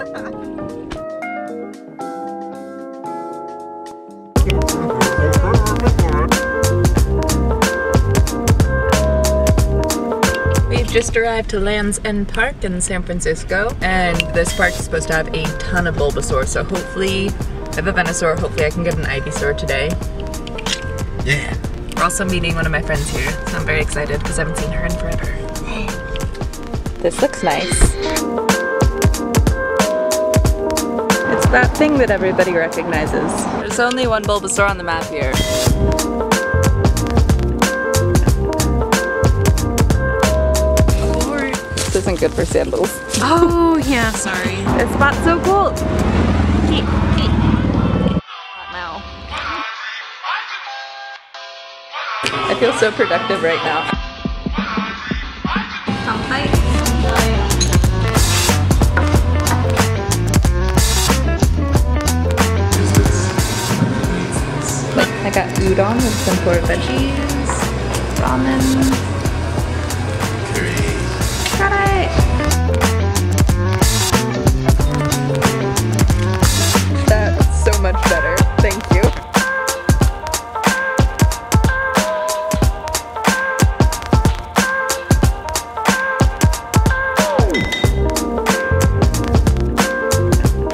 We've just arrived to Land's End Park in San Francisco, and this park is supposed to have a ton of Bulbasaur, so hopefully, I have a Venusaur, hopefully I can get an Ivysaur today. Yeah. We're also meeting one of my friends here, so I'm very excited because I haven't seen her in forever. This looks nice. That thing that everybody recognizes. There's only one Bulbasaur on the map here. This isn't good for sandals. Oh, yeah, sorry. This spot's so cool. Now. I feel so productive right now. Come tight. I got udon with some pork veggies, ramen. That's so much better. Thank you.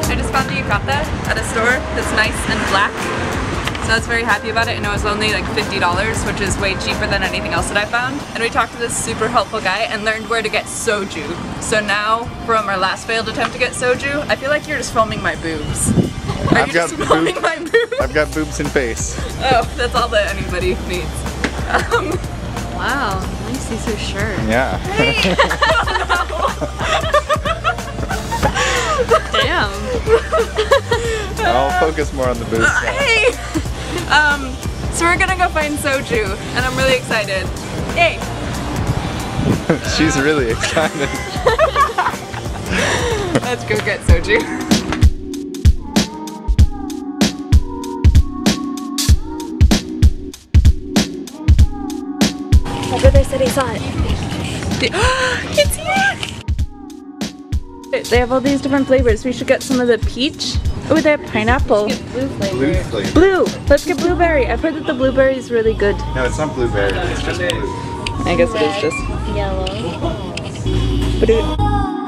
I just found at a store that's nice and black. So I was very happy about it and it was only like $50 which is way cheaper than anything else that I found. And we talked to this super helpful guy and learned where to get soju. So now from our last failed attempt to get soju, I feel like you're just filming my boobs. Are I've you got just filming boob- my boobs? I've got boobs and face. Oh, that's all that anybody needs. Um, Wow, at least he's so sure. Yeah. Damn. I'll focus more on the boobs. now. hey! Um, so we're gonna go find soju and I'm really excited. Yay! She's really excited. Let's go get soju. My brother said he saw it. it's here! They have all these different flavors. We should get some of the peach. Oh, they have pineapple. Blue flavor. Blue flavor. Blue! Let's get blueberry. I've heard that the blueberry is really good. No, it's not blueberry. It's just blue. I guess it is just. Yellow. Blue.